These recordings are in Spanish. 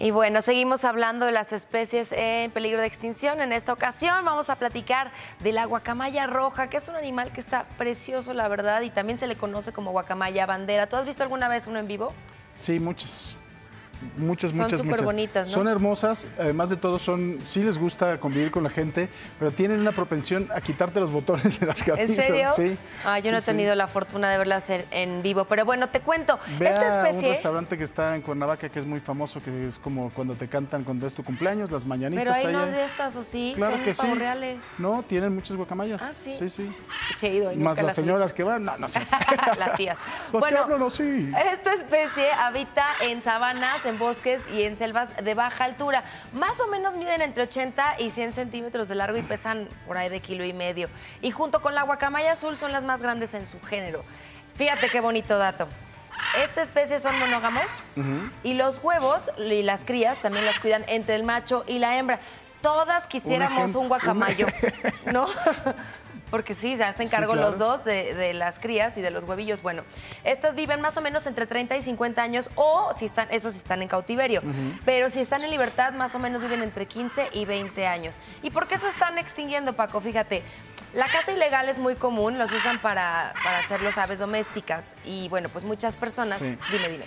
Y bueno, seguimos hablando de las especies en peligro de extinción. En esta ocasión vamos a platicar de la guacamaya roja, que es un animal que está precioso, la verdad, y también se le conoce como guacamaya bandera. ¿Tú has visto alguna vez uno en vivo? Sí, muchas. Muchas, Son muchas, muchas. bonitas, ¿no? Son hermosas, además de todo, son, sí les gusta convivir con la gente, pero tienen una propensión a quitarte los botones de las camisas. ¿En serio? Sí. Ah, yo no he sí, sí. tenido la fortuna de verlas en, vivo. Pero bueno, te cuento. Ve esta a un especie. restaurante que está en Cuernavaca que es muy famoso, que es como cuando te cantan cuando es tu cumpleaños, las mañanitas. Pero no hay. es de estas, ¿o sí? Claro Son que sí. reales. No, tienen muchas guacamayas. Ah, ¿sí? Sí, sí. Sí, he ido y Más nunca las señoras que van, no, no sé. las tías. Los que hablan así. Esta especie habita en sabanas, en bosques y en selvas de baja altura. Más o menos miden entre 80 y 100 centímetros de largo y pesan por ahí de kilo y medio. Y junto con la guacamaya azul son las más grandes en su género. Fíjate qué bonito dato. Esta especie son monógamos y los huevos y las crías también las cuidan entre el macho y la hembra. Todas quisiéramos un guacamayo, ¿no? Porque sí, se hacen Sí, cargo claro. los dos de, de las crías y de los huevillos. Bueno, estas viven más o menos entre 30 y 50 años o si están, esos están en cautiverio. Pero si están en libertad, más o menos viven entre 15 y 20 años. ¿Y por qué se están extinguiendo, Paco? Fíjate, la caza ilegal es muy común, los usan para, para hacer los aves domésticas. Y bueno, pues muchas personas. Sí. Dime, dime.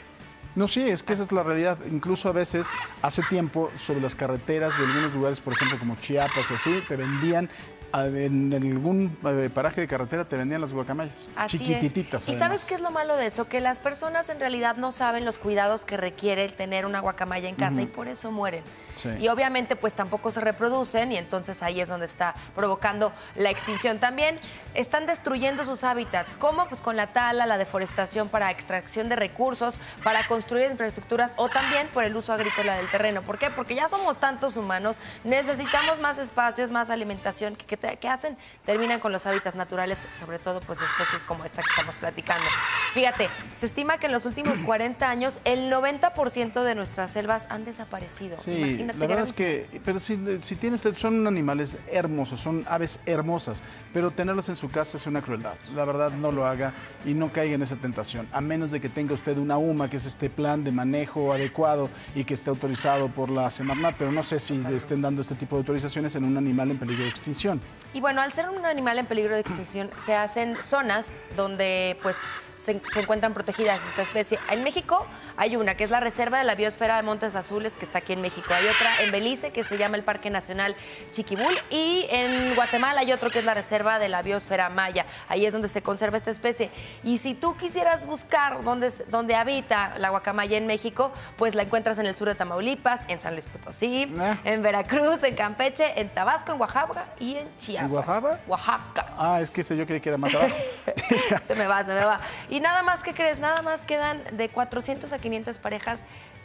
No, sí, es que esa es la realidad. Incluso a veces, hace tiempo, sobre las carreteras de algunos lugares, por ejemplo, como Chiapas y así, te vendían, en algún eh, paraje de carretera, te vendían las guacamayas. Así chiquitititas. es. ¿Y además. sabes qué es lo malo de eso? Que las personas en realidad no saben los cuidados que requiere el tener una guacamaya en casa y por eso mueren. Sí. Y obviamente pues tampoco se reproducen y entonces ahí es donde está provocando la extinción. También están destruyendo sus hábitats. ¿Cómo? Pues con la tala, la deforestación para extracción de recursos, para construir infraestructuras o también por el uso agrícola del terreno. ¿Por qué? Porque ya somos tantos humanos, necesitamos más espacios, más alimentación. ¿Qué, qué- qué hacen? Terminan con los hábitats naturales, sobre todo pues de especies como esta que estamos platicando. Fíjate, se estima que en los últimos 40 años el 90% de nuestras selvas han desaparecido. Sí, Imagínate, la verdad es que, pero si, si tiene usted, son animales hermosos, son aves hermosas, pero tenerlas en su casa es una crueldad. La verdad, no lo haga y no caiga en esa tentación, a menos de que tenga usted una UMA, que es este plan de manejo adecuado y que esté autorizado por la Semarnat, pero no sé si le estén dando este tipo de autorizaciones en un animal en peligro de extinción. Y bueno, al ser un animal en peligro de extinción, se hacen zonas donde pues se, se encuentran protegidas esta especie. En México hay una que es la Reserva de la Biosfera de Montes Azules, que está aquí en México. Hay otra en Belice que se llama el Parque Nacional Chiquibul. Y en Guatemala hay otro que es la Reserva de la Biosfera Maya. Ahí es donde se conserva esta especie. Y si tú quisieras buscar dónde, dónde habita la guacamaya en México, pues la encuentras en el sur de Tamaulipas, en San Luis Potosí, en Veracruz, en Campeche, en Tabasco, en Oaxaca y en Chiapas. ¿En Oaxaca? Oaxaca. Ah, es que ese yo creí que era más abajo. se me va, se me va. Y nada más, ¿qué crees? Nada más quedan de 400 a 500 parejas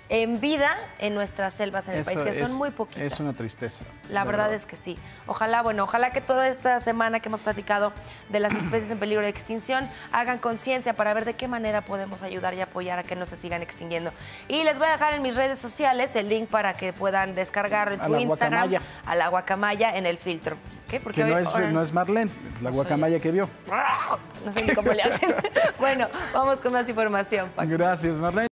en vida en nuestras selvas en el Eso país, que es- son muy poquitas. Es una tristeza. La verdad es que sí. Ojalá, bueno, ojalá que toda esta semana que hemos platicado de las especies en peligro de extinción hagan conciencia para ver de qué manera podemos ayudar y apoyar a que no se sigan extinguiendo. Y les voy a dejar en mis redes sociales el link para que puedan descargar en A su la Instagram guacamaya. a la guacamaya en el filtro. ¿Qué? Porque Que no hoy- es, ahora- no es Marlene, la guacamaya que vio. No sé ni cómo le hacen. bueno, vamos con más información, Paco. Gracias, Marlene.